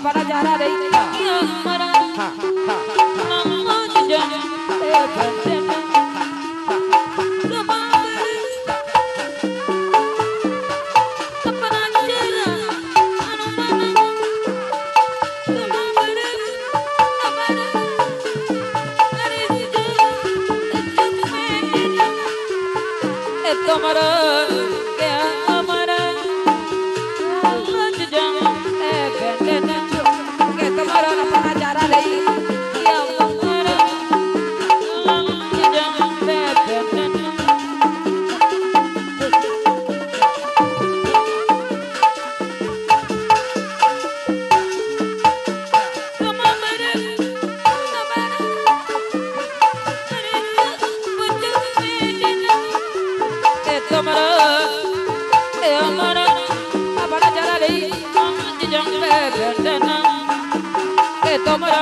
हमारा जा रहा रही हाँ, हाँ, हाँ, हाँ, हाँ, हाँ, हाँ, हाँ, tomo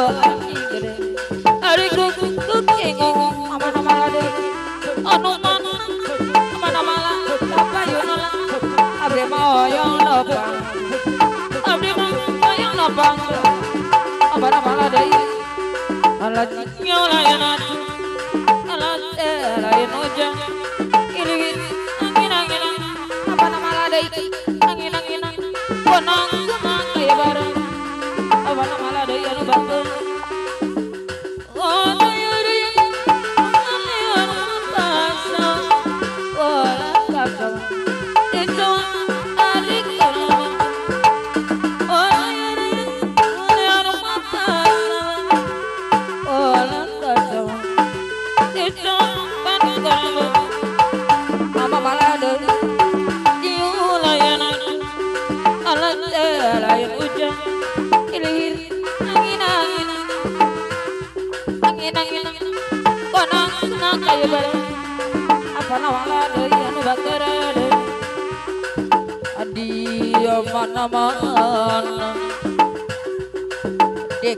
Ari gruk gruk engong mama nama ade. Mama nama la payo no la. Abre ma oyong no pang. Abre ma oyong no pang. Aba nama eh ala enojang.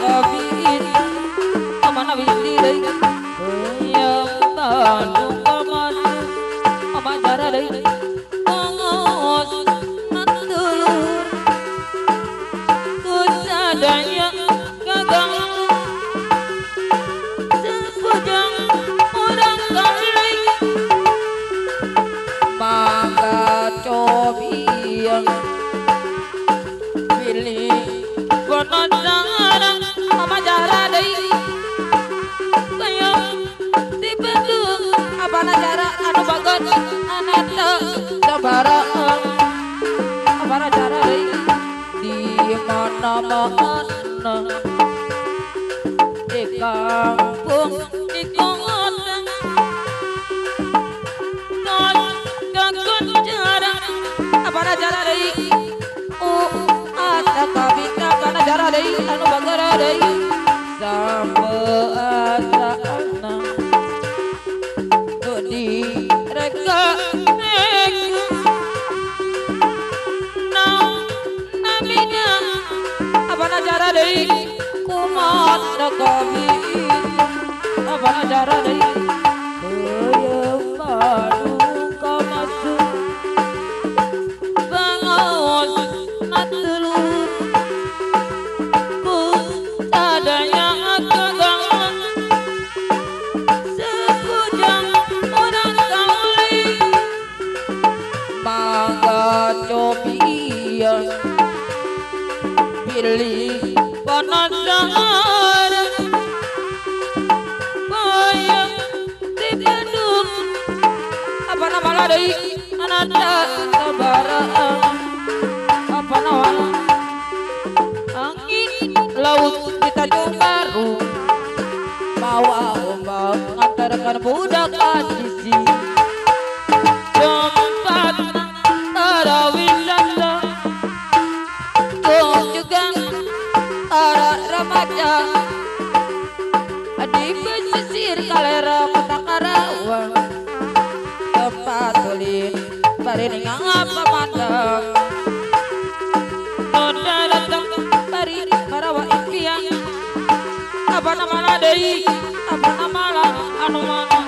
Amin Aman amin lirai Nama ana di kampung di niku wonten kangkung jarak apa jarak lagi? oh ada kabita kana jarak lagi. anu bangga Govind अब नज़ारा नहीं। apa nama lah dari apa nama anu mana?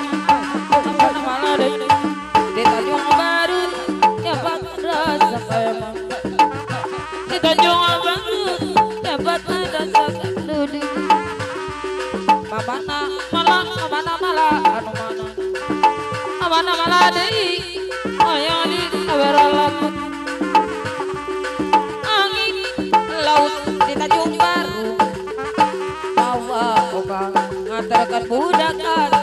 Apa nama lah dari di Tanjung Baru dapat rasa kayak di Tanjung Baru dapat rasa duduk apa nama malah apa nama anu mana? Apa nama lah dari masyarakat budak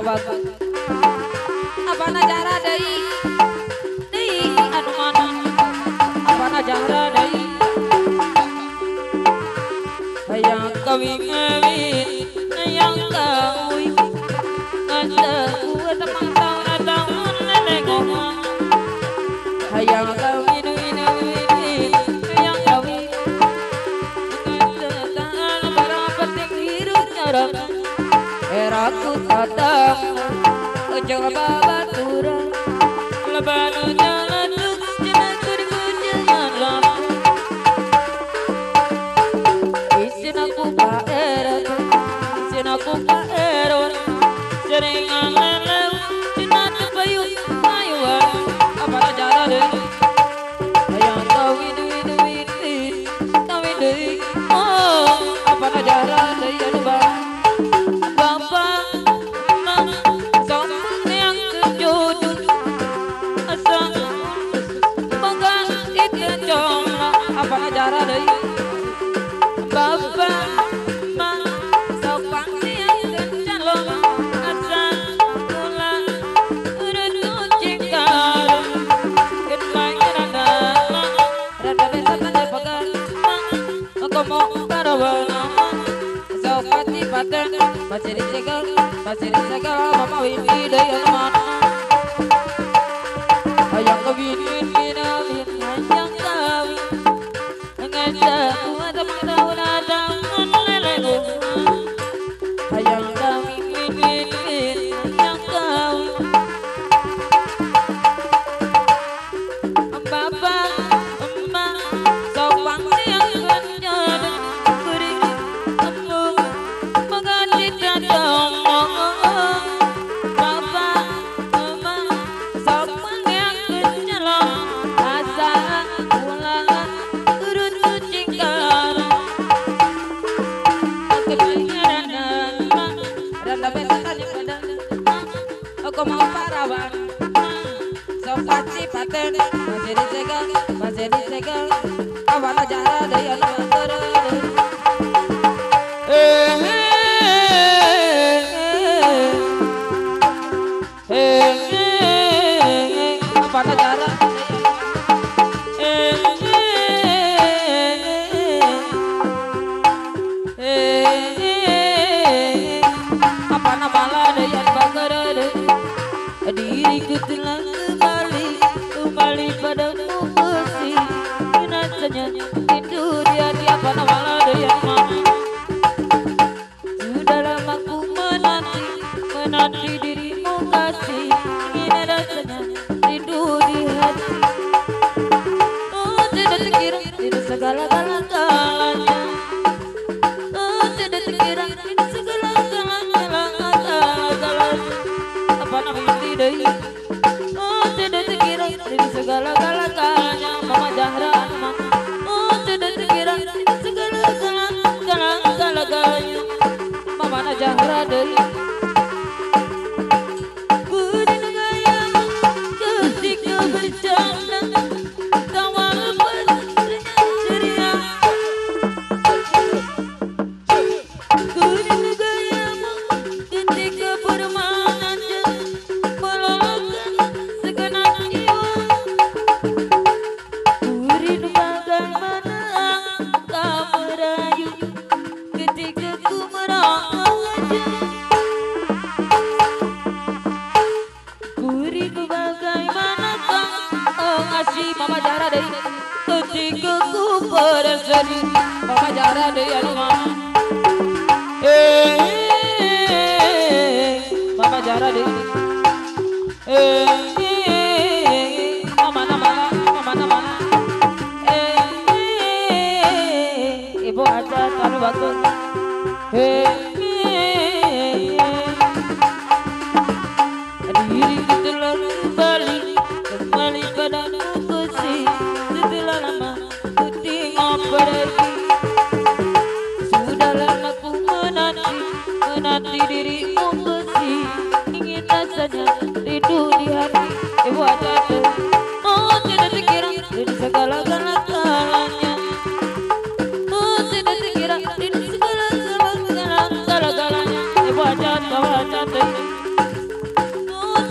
apa najara dari anu mana apa najara Machirisega, machirisega, mama wini dayanman. Ayang wini wini wini. Rindu segala galakannya Mama Zahra Anma Oh tidak terkira Rindu segala-gala kalanya Mama Zahra dari jadi bapak jara di rumah eh, eh, eh, eh bapak jara di eh. wajata wajata Oh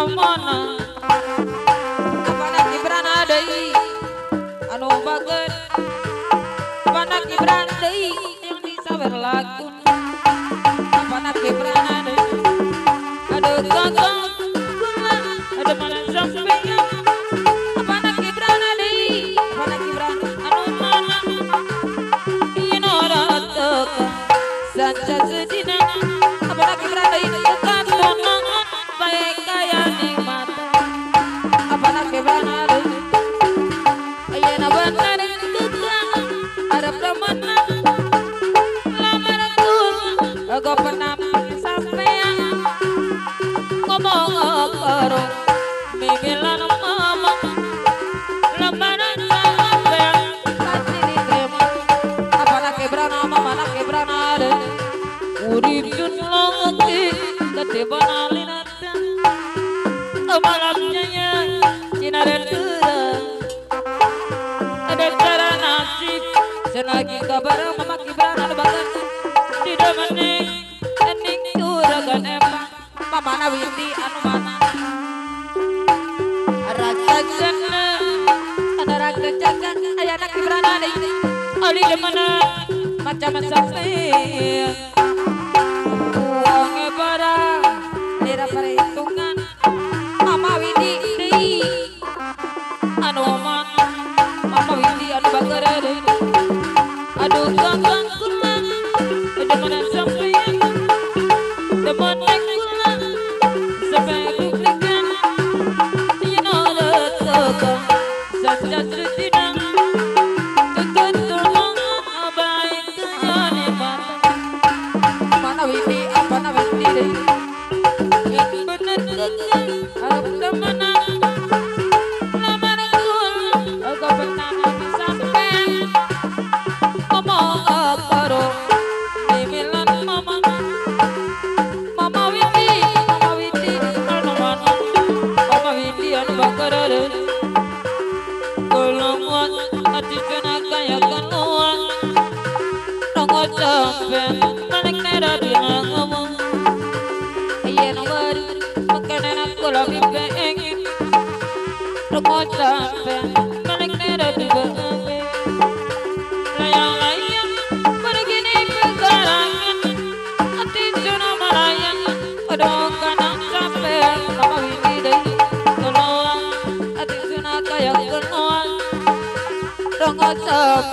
mono mono Kena kita bareng memaki beranak lebaran Di demening Ening juragan emang. Mamana windi anu mana? Rakakan Ada rakakan Ayah nak beranak ini. Oli demana Macam sampai uangnya barang አጠፍ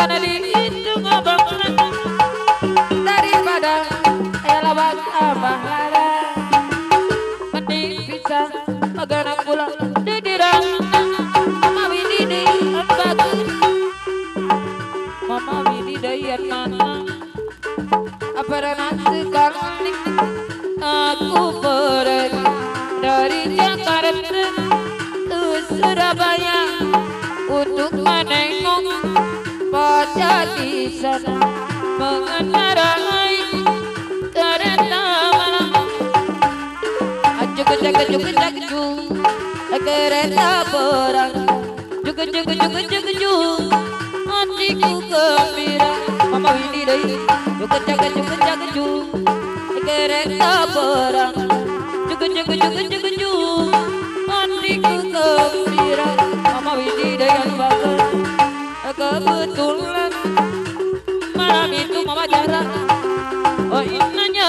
Cinta nadi itu ngabang Daripada lawan Abah lara Mending bisa Bagan aku Di dirana Mama Widi di bagus. Mama Widi dayan mana Apa nanti kali Aku pergi Dari Jakarta. Ke Surabaya Untuk Pada di sana Mengendarai Kereta malam. Aju ke jaga juga jaga ju Kereta perang. Juga juga juga juga ju Hatiku gembira. Mama Winnie deh Juga jaga juga jaga ju Kereta perang. Juga juga juga juga ju Hatiku gembira Kebetulan. Malam itu mama jarang Oh inanya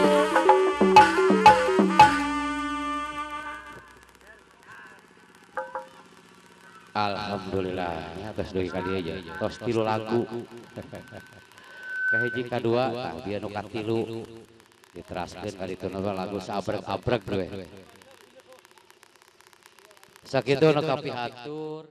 Alhamdulillah. Atas doi kali aja. Tos tilu lagu. Kahiji kadua tah dia nu katilu. Diteraskeun kali itu lagu sabrek-abrek we sakitu nu kapihatur